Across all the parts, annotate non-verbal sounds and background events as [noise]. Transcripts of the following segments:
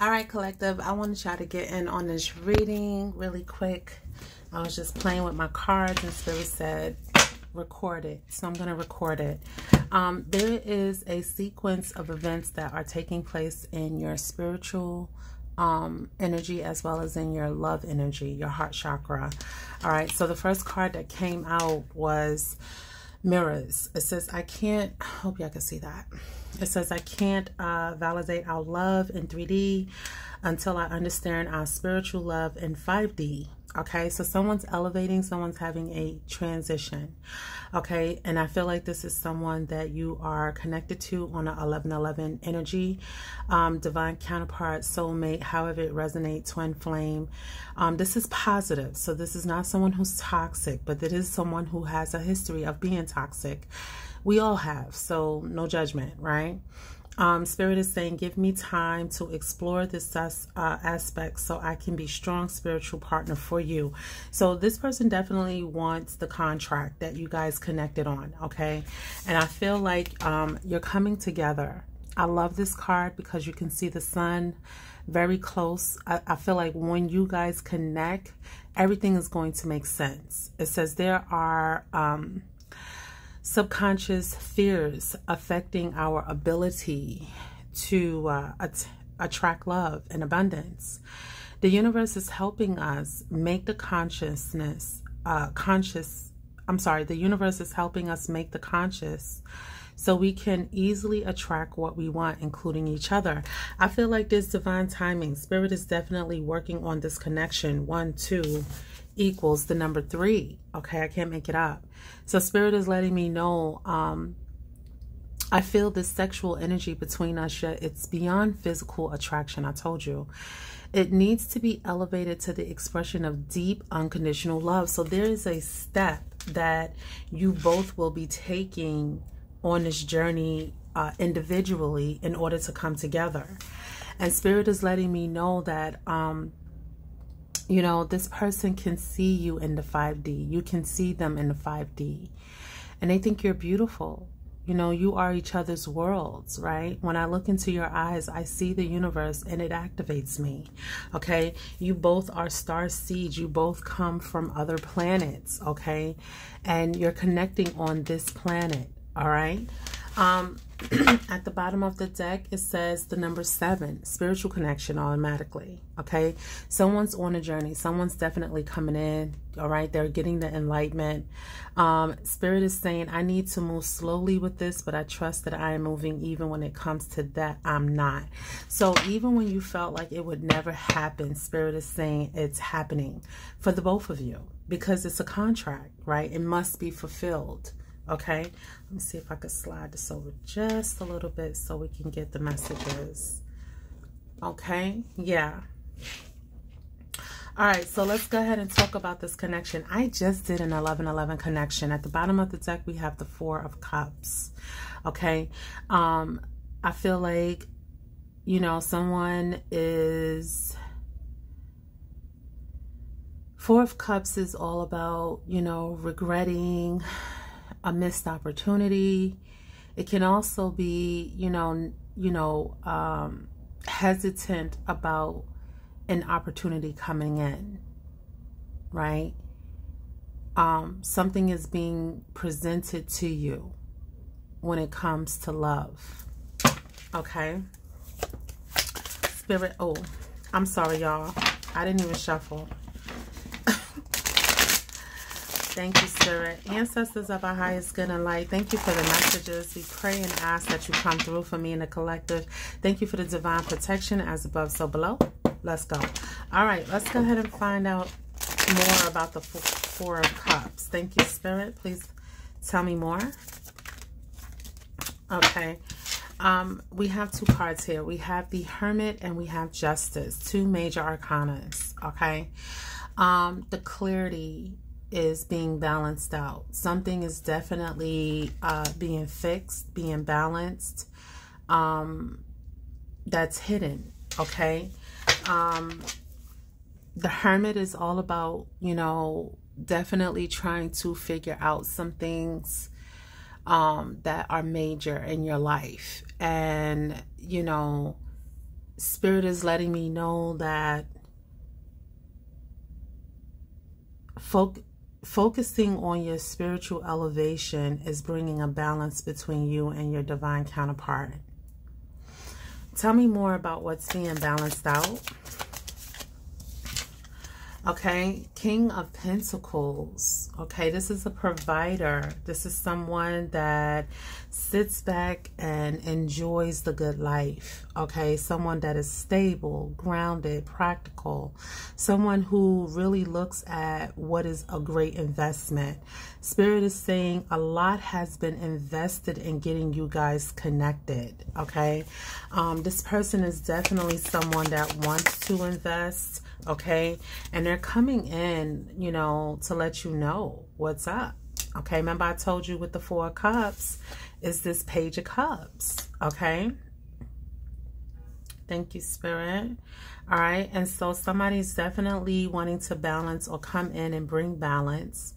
All right, collective, I want to try to get in on this reading really quick. I was just playing with my cards and Spirit said record it. So I'm going to record it. Um, there is a sequence of events that are taking place in your spiritual um, energy as well as in your love energy, your heart chakra. All right, so the first card that came out was mirrors. It says, I can't, I hope y'all can see that. It says, I can't uh, validate our love in 3D until I understand our spiritual love in 5D. Okay, so someone's elevating, someone's having a transition. Okay, and I feel like this is someone that you are connected to on a 1111 energy, um, divine counterpart, soulmate, however it resonates, twin flame. Um, this is positive. So this is not someone who's toxic, but it is someone who has a history of being toxic. We all have, so no judgment, right? Um, Spirit is saying, give me time to explore this uh, aspect so I can be strong spiritual partner for you. So this person definitely wants the contract that you guys connected on, okay? And I feel like um, you're coming together. I love this card because you can see the sun very close. I, I feel like when you guys connect, everything is going to make sense. It says there are... Um, subconscious fears affecting our ability to uh, at attract love and abundance. The universe is helping us make the consciousness uh, conscious. I'm sorry, the universe is helping us make the conscious so we can easily attract what we want, including each other. I feel like there's divine timing. Spirit is definitely working on this connection. One, two, equals the number three. Okay, I can't make it up. So spirit is letting me know um, I feel this sexual energy between us, yet it's beyond physical attraction. I told you. It needs to be elevated to the expression of deep, unconditional love. So there is a step that you both will be taking on this journey uh, individually in order to come together. And Spirit is letting me know that um, you know, this person can see you in the 5D. You can see them in the 5D. And they think you're beautiful. You know, you are each other's worlds, right? When I look into your eyes, I see the universe and it activates me. Okay? You both are star seeds. You both come from other planets, okay? And you're connecting on this planet, all right? Um, [clears throat] at the bottom of the deck, it says the number seven, spiritual connection automatically. Okay. Someone's on a journey. Someone's definitely coming in. All right. They're getting the enlightenment. Um, Spirit is saying, I need to move slowly with this, but I trust that I am moving even when it comes to that. I'm not. So even when you felt like it would never happen, Spirit is saying it's happening for the both of you because it's a contract, right? It must be fulfilled. Okay, let me see if I could slide this over just a little bit so we can get the messages. Okay, yeah. All right, so let's go ahead and talk about this connection. I just did an 1111 connection. At the bottom of the deck, we have the Four of Cups. Okay, um, I feel like, you know, someone is... Four of Cups is all about, you know, regretting, a missed opportunity. It can also be, you know, you know, um, hesitant about an opportunity coming in, right? Um, something is being presented to you when it comes to love. Okay. Spirit, oh, I'm sorry, y'all. I didn't even shuffle. Thank you, Spirit. Ancestors of our highest good and light, thank you for the messages. We pray and ask that you come through for me in the collective. Thank you for the divine protection as above, so below. Let's go. All right, let's go ahead and find out more about the Four of Cups. Thank you, Spirit. Please tell me more. Okay. Um, we have two cards here. We have the Hermit and we have Justice, two major arcanas, okay? Um, the clarity is being balanced out. Something is definitely uh, being fixed, being balanced. Um, that's hidden, okay? Um, the Hermit is all about, you know, definitely trying to figure out some things um, that are major in your life. And, you know, Spirit is letting me know that foc focusing on your spiritual elevation is bringing a balance between you and your divine counterpart. Tell me more about what's being balanced out. Okay, King of Pentacles. Okay, this is a provider. This is someone that sits back and enjoys the good life. Okay, someone that is stable, grounded, practical. Someone who really looks at what is a great investment. Spirit is saying a lot has been invested in getting you guys connected. Okay, um, this person is definitely someone that wants to invest okay? And they're coming in, you know, to let you know what's up. Okay, remember I told you with the Four Cups is this Page of Cups, okay? Thank you, Spirit. All right, and so somebody's definitely wanting to balance or come in and bring balance.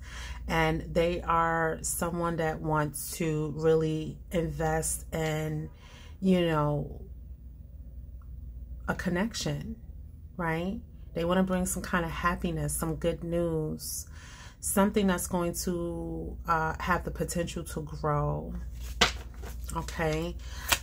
And they are someone that wants to really invest in, you know, a connection, right? They want to bring some kind of happiness, some good news, something that's going to uh, have the potential to grow. Okay.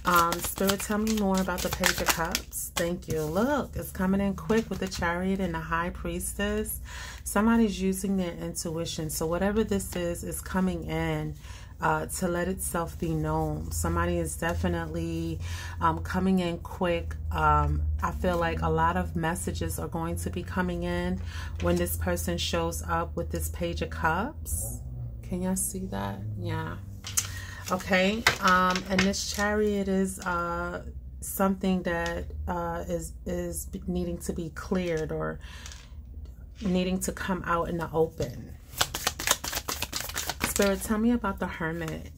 Um, Spirit, tell me more about the Page of Cups. Thank you. Look, it's coming in quick with the Chariot and the High Priestess. Somebody's using their intuition. So whatever this is, is coming in uh, to let itself be known. Somebody is definitely um, coming in quick. Um, I feel like a lot of messages are going to be coming in when this person shows up with this Page of Cups. Can y'all see that? Yeah. Okay. Um, and this chariot is uh, something that uh, is is needing to be cleared or needing to come out in the open. Spirit, tell me about the Hermit.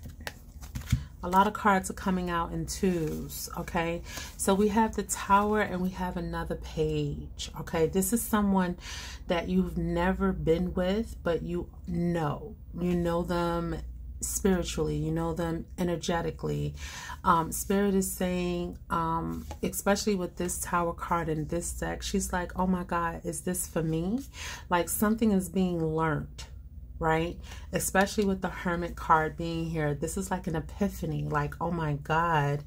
A lot of cards are coming out in twos, okay? So we have the Tower and we have another page, okay? This is someone that you've never been with, but you know. You know them spiritually you know them energetically um spirit is saying um especially with this tower card in this deck she's like oh my god is this for me like something is being learned right? Especially with the Hermit card being here. This is like an epiphany. Like, oh my God,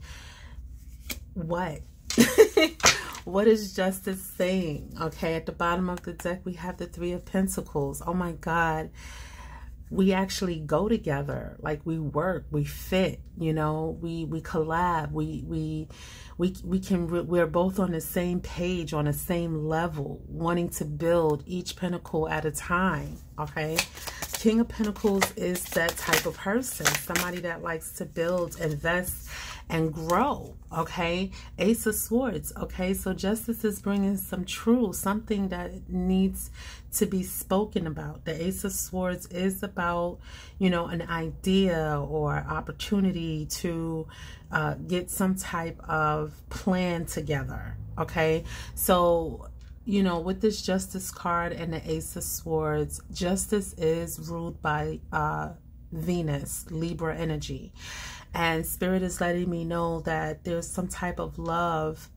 what? [laughs] what is justice saying? Okay, at the bottom of the deck, we have the Three of Pentacles. Oh my God we actually go together. Like we work we fit you know? We we collab. We we we we can we're both on the same page on the same level wanting to build each pinnacle at a time okay? King of pentacles is that type of person somebody that likes to build invest and grow okay? Ace of swords okay? So justice is bringing some truth something that needs to be spoken about. The ace of swords is about you know an idea or opportunity to uh, get some type of plan together okay? So you know, with this justice card and the ace of swords, justice is ruled by uh, Venus, Libra energy. And Spirit is letting me know that there's some type of love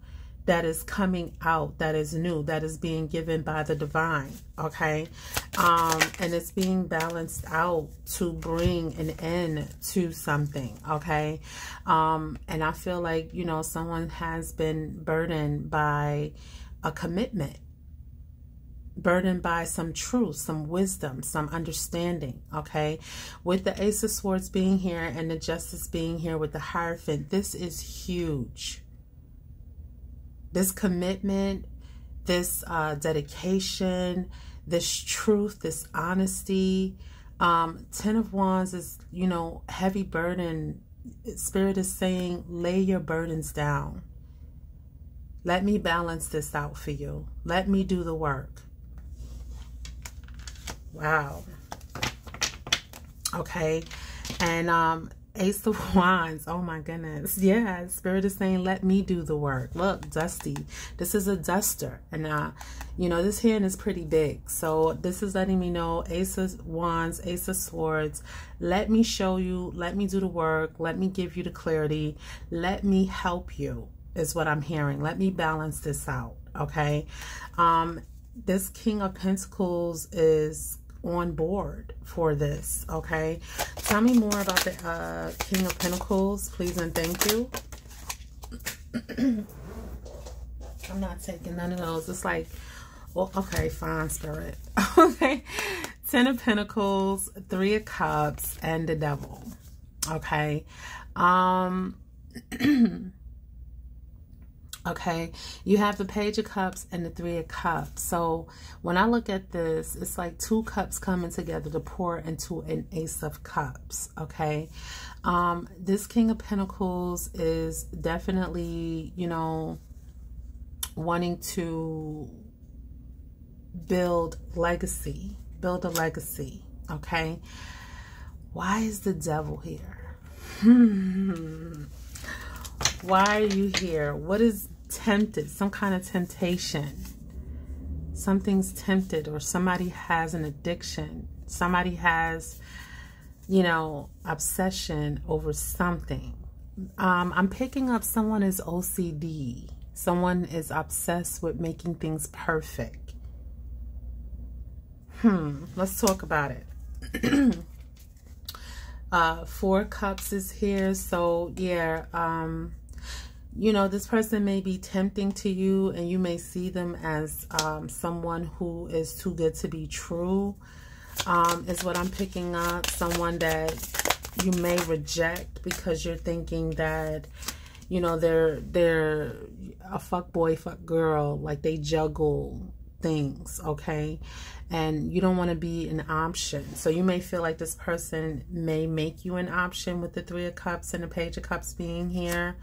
that is coming out that is new that is being given by the divine okay? Um and it's being balanced out to bring an end to something okay? Um and i feel like you know someone has been burdened by a commitment burdened by some truth, some wisdom, some understanding, okay? With the Ace of Swords being here and the Justice being here with the Hierophant, this is huge. This commitment, this uh, dedication, this truth, this honesty. Um, Ten of Wands is, you know, heavy burden. Spirit is saying, lay your burdens down. Let me balance this out for you. Let me do the work. Wow. Okay. And um Ace of [laughs] Wands. Oh my goodness. Yeah, Spirit is saying, let me do the work. Look, Dusty. This is a duster. And, uh, you know, this hand is pretty big. So this is letting me know Ace of Wands, Ace of Swords. Let me show you. Let me do the work. Let me give you the clarity. Let me help you. is what I'm hearing. Let me balance this out, okay? Um, this King of Pentacles is on board for this, okay? Tell me more about the uh, King of Pentacles, please and thank you. [clears throat] I'm not taking none of those. It's like, well, okay, fine, Spirit. [laughs] okay. Ten of Pentacles, Three of Cups, and the Devil. Okay. Um... [clears throat] okay? You have the page of cups and the three of cups. So when i look at this it's like two cups coming together to pour into an ace of cups okay? Um this king of pentacles is definitely you know wanting to build legacy build a legacy okay? Why is the devil here? Hmm [laughs] why are you here? What is tempted, some kind of temptation. Something's tempted or somebody has an addiction. Somebody has, you know, obsession over something. Um, I'm picking up someone is OCD. Someone is obsessed with making things perfect. Hmm, let's talk about it. [clears throat] uh, four cups is here. So, yeah, um, you know, this person may be tempting to you and you may see them as um, someone who is too good to be true, um, is what I'm picking up. Someone that you may reject because you're thinking that, you know, they're, they're a fuck boy, fuck girl, like they juggle things, okay? And you don't want to be an option. So you may feel like this person may make you an option with the Three of Cups and the Page of Cups being here.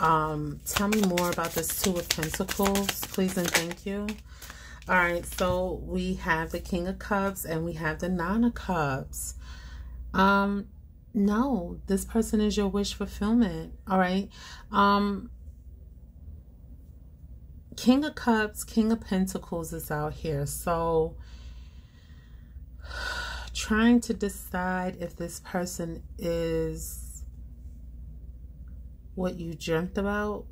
Um, tell me more about this Two of Pentacles, please and thank you. All right, so we have the King of Cups and we have the Nine of Cups. Um, no, this person is your wish fulfillment. All right. Um, King of Cups, King of Pentacles is out here. So [sighs] trying to decide if this person is what you dreamt about.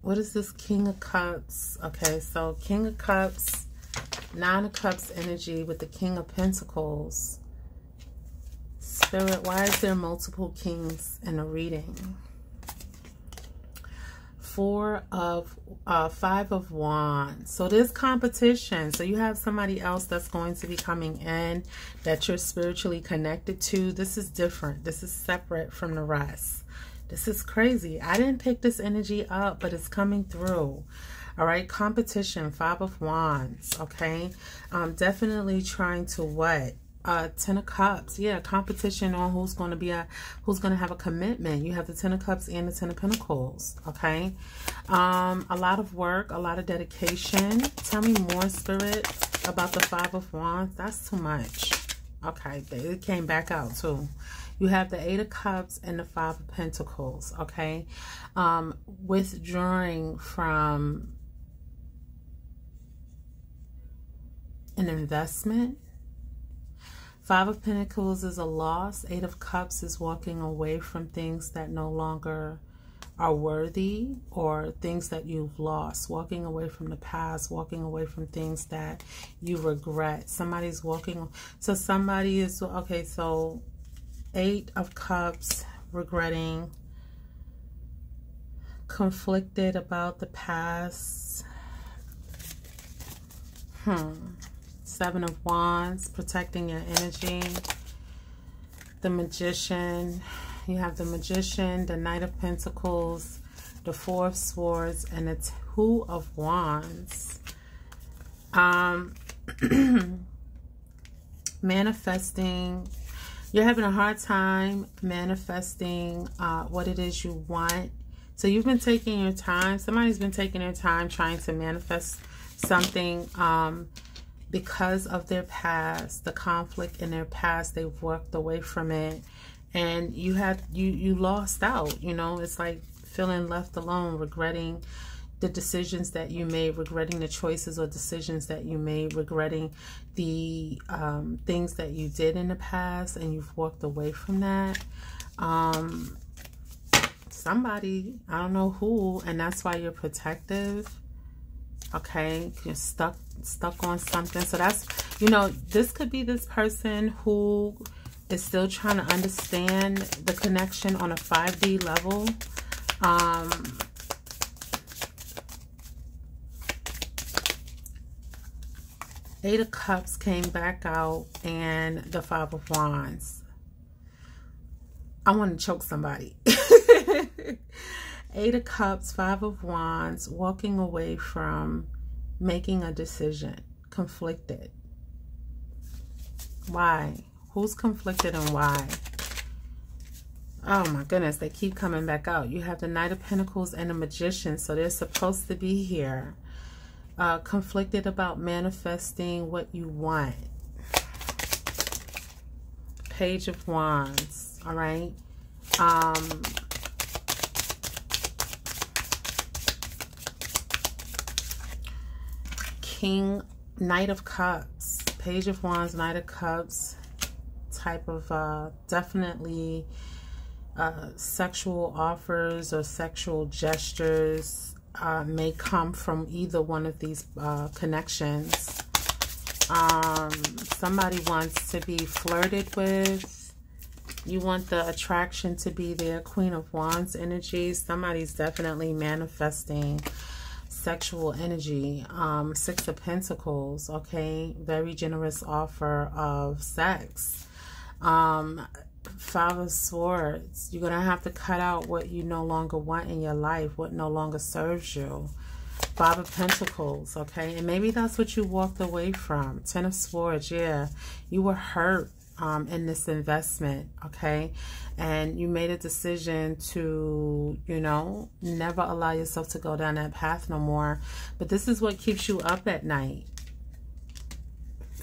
What is this King of Cups? Okay, so King of Cups, Nine of Cups energy with the King of Pentacles. Spirit, why is there multiple kings in a reading? Four of, uh, five of wands. So there's competition. So you have somebody else that's going to be coming in that you're spiritually connected to. This is different. This is separate from the rest. This is crazy. I didn't pick this energy up, but it's coming through. All right, competition, five of wands, okay? Um, definitely trying to what? Uh, ten of cups, yeah, competition on who's going to be a, who's going to have a commitment. You have the ten of cups and the ten of pentacles, okay? Um, a lot of work, a lot of dedication. Tell me more, spirit, about the five of wands. That's too much. Okay, it came back out too. You have the Eight of Cups and the Five of Pentacles, okay? Um, withdrawing from an investment. Five of Pentacles is a loss. Eight of Cups is walking away from things that no longer are worthy or things that you've lost, walking away from the past, walking away from things that you regret. Somebody's walking, so somebody is, okay, so Eight of Cups, regretting, conflicted about the past. Hmm. Seven of Wands, protecting your energy. The Magician. You have the Magician, the Knight of Pentacles, the Four of Swords, and the Two of Wands. Um, [clears throat] manifesting you're having a hard time manifesting uh, what it is you want. So you've been taking your time. Somebody's been taking their time trying to manifest something um, because of their past, the conflict in their past. They've walked away from it, and you had you you lost out. You know, it's like feeling left alone, regretting the decisions that you made, regretting the choices or decisions that you made, regretting the um, things that you did in the past and you've walked away from that. Um, somebody, I don't know who, and that's why you're protective. Okay, you're stuck stuck on something. So that's, you know, this could be this person who is still trying to understand the connection on a 5D level. Um, Eight of Cups came back out and the Five of Wands. I want to choke somebody. [laughs] Eight of Cups, Five of Wands, walking away from making a decision, conflicted. Why? Who's conflicted and why? Oh my goodness, they keep coming back out. You have the Knight of Pentacles and the Magician, so they're supposed to be here uh, conflicted about manifesting what you want. Page of Wands, all right? Um, King, Knight of Cups, Page of Wands, Knight of Cups, type of uh, definitely uh, sexual offers or sexual gestures uh, may come from either one of these uh, connections. Um, somebody wants to be flirted with. You want the attraction to be there. Queen of Wands energy. Somebody's definitely manifesting sexual energy. Um, Six of Pentacles, okay? Very generous offer of sex. Um, Five of Swords. You're going to have to cut out what you no longer want in your life, what no longer serves you. Five of Pentacles, okay? And maybe that's what you walked away from. Ten of Swords, yeah. You were hurt um, in this investment, okay? And you made a decision to, you know, never allow yourself to go down that path no more. But this is what keeps you up at night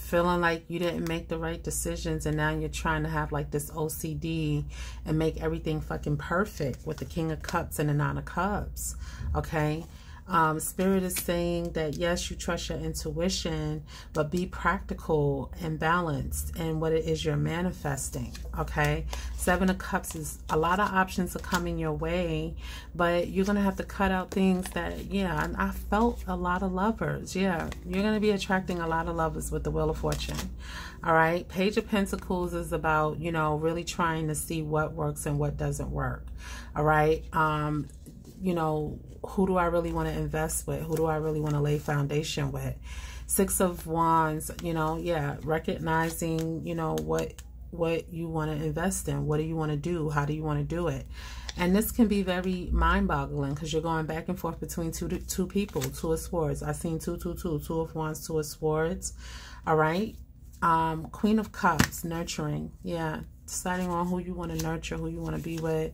feeling like you didn't make the right decisions and now you're trying to have like this OCD and make everything fucking perfect with the King of Cups and the Nine of Cups, okay? Um, Spirit is saying that yes, you trust your intuition, but be practical and balanced in what it is you're manifesting. Okay. Seven of Cups is a lot of options are coming your way, but you're going to have to cut out things that, yeah, and I felt a lot of lovers. Yeah. You're going to be attracting a lot of lovers with the Wheel of Fortune. All right. Page of Pentacles is about, you know, really trying to see what works and what doesn't work. All right. Um, you know, who do I really want to invest with? Who do I really want to lay foundation with? Six of Wands, you know, yeah, recognizing, you know, what what you want to invest in. What do you want to do? How do you want to do it? And this can be very mind-boggling because you're going back and forth between two two people. Two of Swords. I've seen two, two, two. Two of Wands, Two of Swords. All right. Um, Queen of Cups, nurturing. Yeah, deciding on who you want to nurture, who you want to be with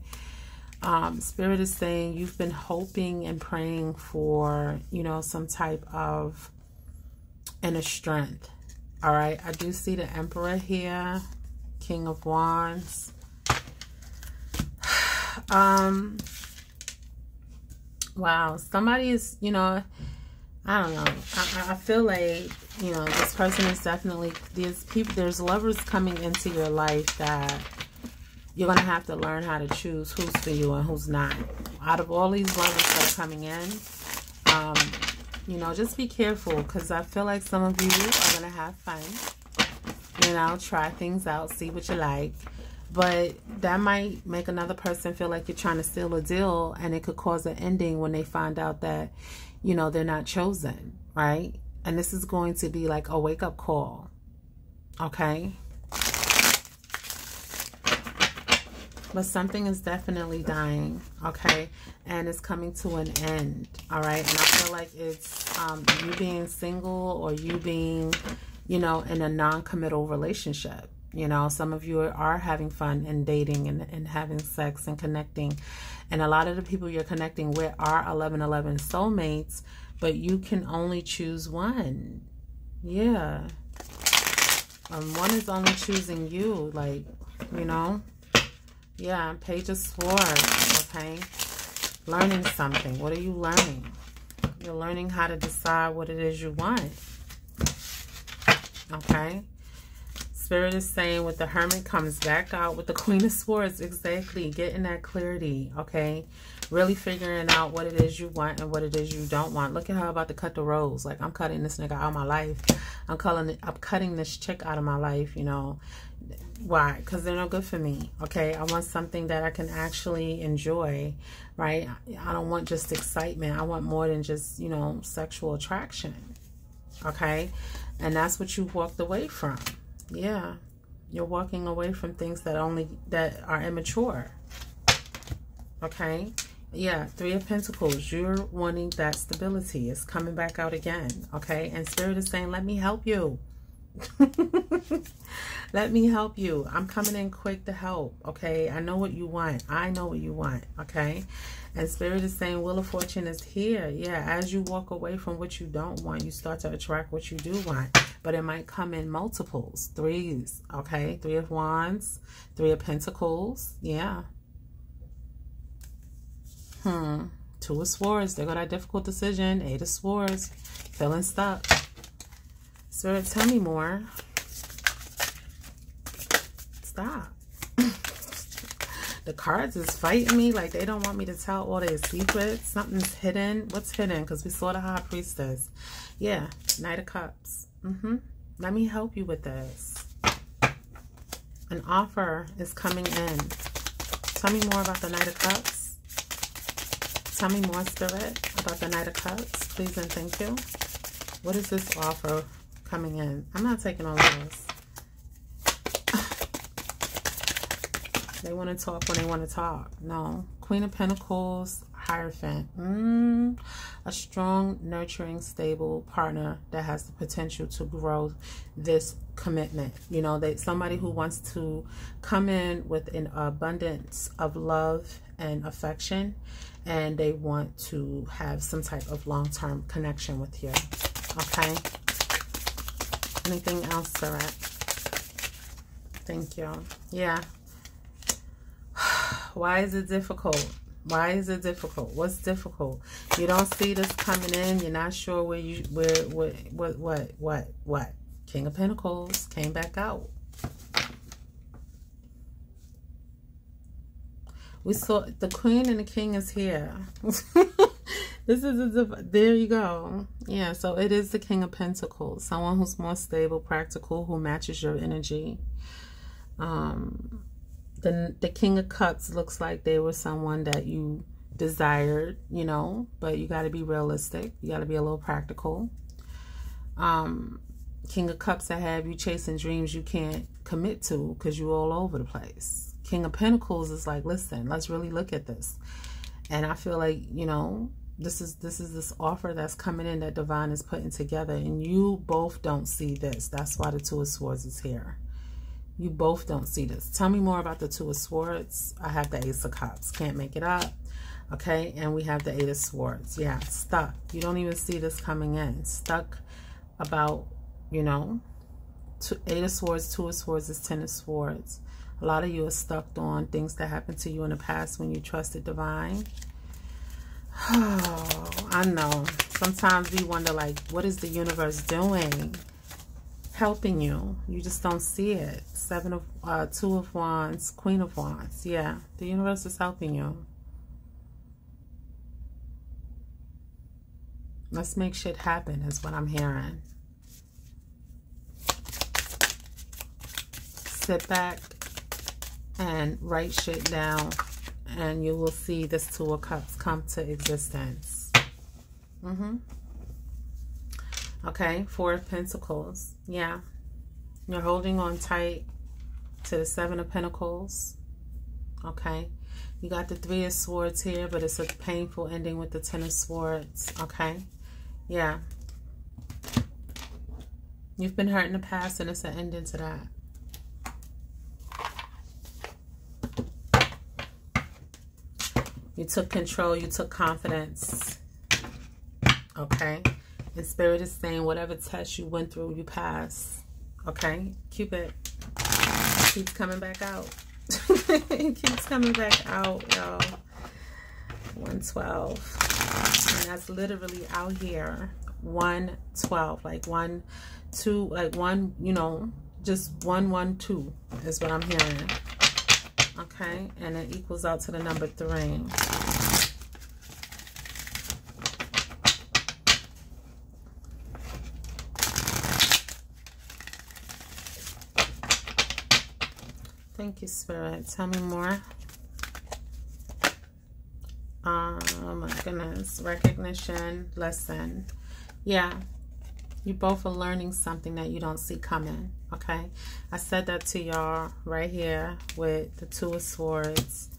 um, Spirit is saying you've been hoping and praying for, you know, some type of inner strength. All right. I do see the Emperor here. King of Wands. [sighs] um, wow. Somebody is, you know, I don't know. I, I feel like, you know, this person is definitely, there's people, there's lovers coming into your life that you're going to have to learn how to choose who's for you and who's not. Out of all these lovers that are coming in, um, you know, just be careful because I feel like some of you are going to have fun. You know, try things out, see what you like. But that might make another person feel like you're trying to steal a deal and it could cause an ending when they find out that, you know, they're not chosen, right? And this is going to be like a wake-up call, okay? But something is definitely dying okay? And it's coming to an end all right? And i feel like it's um, you being single or you being you know in a non-committal relationship you know? Some of you are having fun and dating and, and having sex and connecting. And a lot of the people you're connecting with are 1111 soulmates but you can only choose one. Yeah. Um, one is only choosing you like you know yeah, page of swords, okay? Learning something. What are you learning? You're learning how to decide what it is you want. Okay? Spirit is saying with the Hermit comes back out with the [laughs] Queen of Swords. Exactly. Getting that clarity. Okay. Really figuring out what it is you want and what it is you don't want. Look at how I'm about to cut the rose. Like I'm cutting this nigga out of my life. I'm calling I'm cutting this chick out of my life, you know. Why? Because they're no good for me. Okay. I want something that I can actually enjoy. Right. I don't want just excitement. I want more than just, you know, sexual attraction. Okay. And that's what you walked away from yeah you're walking away from things that only that are immature okay yeah three of pentacles you're wanting that stability it's coming back out again okay and spirit is saying let me help you [laughs] let me help you i'm coming in quick to help okay i know what you want i know what you want okay and Spirit is saying Wheel of Fortune is here. Yeah, as you walk away from what you don't want, you start to attract what you do want. But it might come in multiples. Threes, okay? Three of Wands, Three of Pentacles. Yeah. Hmm. Two of Swords. They got that difficult decision. Eight of Swords. Feeling stuck. Spirit, tell me more. Stop. The cards is fighting me like they don't want me to tell all their secrets. Something's hidden. What's hidden? Because we saw the high priestess. Yeah knight of cups. Mm-hmm. Let me help you with this. An offer is coming in. Tell me more about the knight of cups. Tell me more spirit about the knight of cups please and thank you. What is this offer coming in i'm not taking all of this They want to talk when they want to talk. No. Queen of Pentacles, Hierophant. Mm, a strong, nurturing, stable partner that has the potential to grow this commitment. You know, that somebody who wants to come in with an abundance of love and affection and they want to have some type of long-term connection with you. Okay? Anything else, Sarah? Thank you. Yeah, [sighs] why is it difficult? Why is it difficult? What's difficult? You don't see this coming in. You're not sure where you where what what what what what. King of Pentacles came back out. We saw the Queen and the King is here. [laughs] this is a there you go. Yeah, so it is the King of Pentacles. Someone who's more stable, practical, who matches your energy. Um the the king of cups looks like they were someone that you desired you know but you got to be realistic you got to be a little practical um king of cups that have you chasing dreams you can't commit to because you're all over the place king of pentacles is like listen let's really look at this and i feel like you know this is this is this offer that's coming in that divine is putting together and you both don't see this that's why the two of swords is here you both don't see this. Tell me more about the Two of Swords. I have the Ace of Cups. Can't make it up. Okay, and we have the Eight of Swords. Yeah, stuck. You don't even see this coming in. Stuck about, you know, two, Eight of Swords, Two of Swords is Ten of Swords. A lot of you are stuck on things that happened to you in the past when you trusted divine. Oh, [sighs] I know. Sometimes we wonder, like, what is the universe doing? helping you. You just don't see it. Seven of, uh, two of wands, queen of wands. Yeah, the universe is helping you. Let's make shit happen is what I'm hearing. Sit back and write shit down and you will see this two of cups come to existence. Mm-hmm. Okay, Four of Pentacles. Yeah. You're holding on tight to the Seven of Pentacles. Okay. You got the Three of Swords here, but it's a painful ending with the Ten of Swords. Okay. Yeah. You've been hurt in the past, and it's an ending to that. You took control. You took confidence. Okay. And Spirit is saying whatever test you went through, you pass. Okay? Cupid keeps coming back out. it keeps coming back out, [laughs] y'all. 112. And that's literally out here. 112. Like one, two, like one, you know, just 112 is what I'm hearing. Okay, and it equals out to the number 3. Thank you, Spirit. Tell me more. Oh my goodness. Recognition, lesson. Yeah. You both are learning something that you don't see coming. Okay. I said that to y'all right here with the Two of Swords.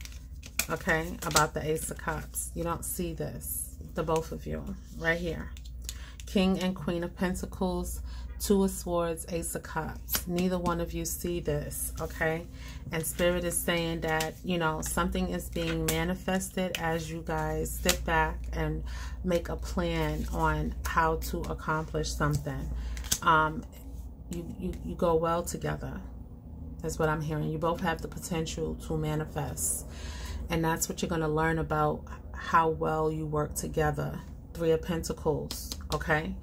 Okay. About the Ace of Cups. You don't see this. The both of you. Right here. King and Queen of Pentacles Two of Swords, Ace of Cups. Neither one of you see this, okay? And Spirit is saying that, you know, something is being manifested as you guys sit back and make a plan on how to accomplish something. Um, you, you, you go well together. That's what I'm hearing. You both have the potential to manifest. And that's what you're going to learn about how well you work together. Three of Pentacles, okay?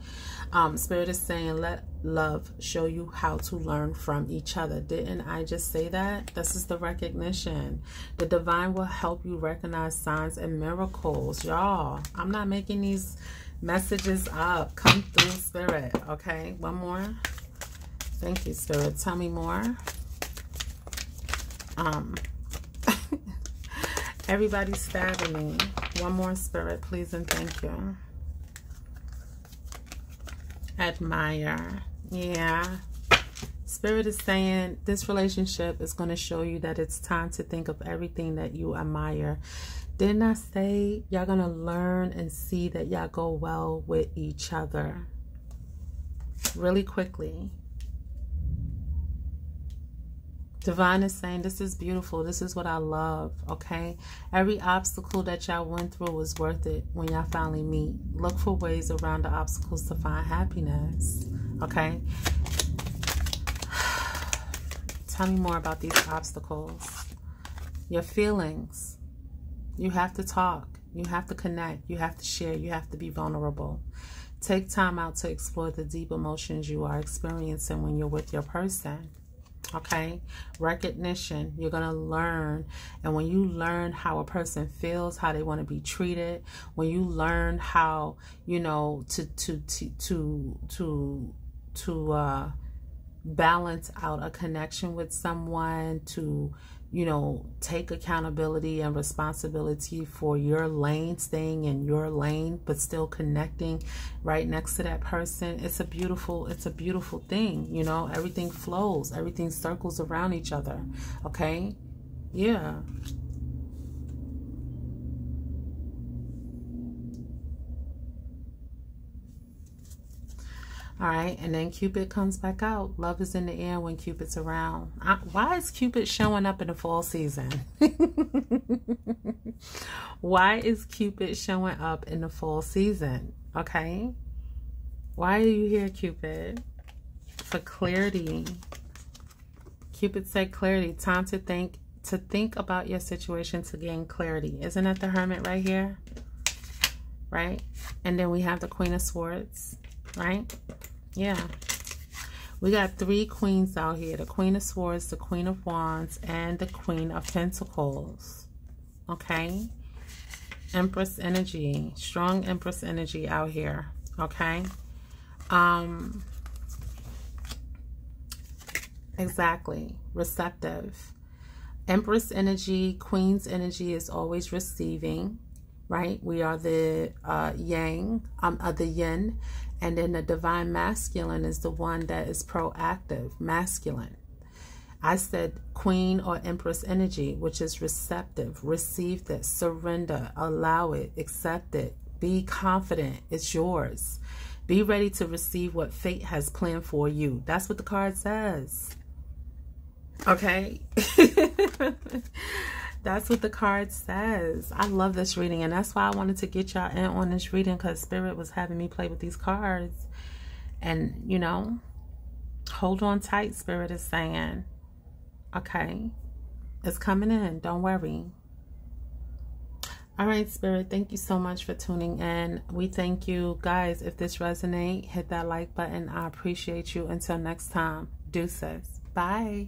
Um, Spirit is saying, let love show you how to learn from each other. Didn't I just say that? This is the recognition. The divine will help you recognize signs and miracles. Y'all, I'm not making these messages up. Come through, Spirit. Okay, one more. Thank you, Spirit. Tell me more. Um, [laughs] everybody's stabbing me. One more, Spirit, please and thank you admire. Yeah. Spirit is saying this relationship is going to show you that it's time to think of everything that you admire. Didn't I say y'all going to learn and see that y'all go well with each other really quickly? Divine is saying, this is beautiful. This is what I love, okay? Every obstacle that y'all went through was worth it when y'all finally meet. Look for ways around the obstacles to find happiness, okay? [sighs] Tell me more about these obstacles. Your feelings. You have to talk. You have to connect. You have to share. You have to be vulnerable. Take time out to explore the deep emotions you are experiencing when you're with your person okay? Recognition. You're going to learn. And when you learn how a person feels how they want to be treated when you learn how you know to to to to to to uh balance out a connection with someone to you know, take accountability and responsibility for your lane, staying in your lane, but still connecting right next to that person. It's a beautiful, it's a beautiful thing. You know, everything flows, everything circles around each other. Okay. Yeah. All right, and then Cupid comes back out. Love is in the air when Cupid's around. I, why is Cupid showing up in the fall season? [laughs] why is Cupid showing up in the fall season? Okay. Why are you here, Cupid? For clarity. Cupid said clarity. Time to think to think about your situation to gain clarity. Isn't that the Hermit right here? Right? And then we have the Queen of Swords, right? Yeah. We got three queens out here. The Queen of Swords, the Queen of Wands, and the Queen of Pentacles. Okay? Empress energy. Strong Empress energy out here. Okay? Um, exactly. Receptive. Empress energy, Queen's energy is always receiving, right? We are the uh, yang, um, uh, the yin, and then the divine masculine is the one that is proactive, masculine. I said queen or empress energy, which is receptive. Receive this, surrender, allow it, accept it. Be confident, it's yours. Be ready to receive what fate has planned for you. That's what the card says. Okay. [laughs] That's what the card says. I love this reading, and that's why I wanted to get y'all in on this reading because Spirit was having me play with these cards. And, you know, hold on tight, Spirit is saying. Okay, it's coming in. Don't worry. All right, Spirit, thank you so much for tuning in. We thank you. Guys, if this resonate, hit that like button. I appreciate you. Until next time, Deuces. Bye.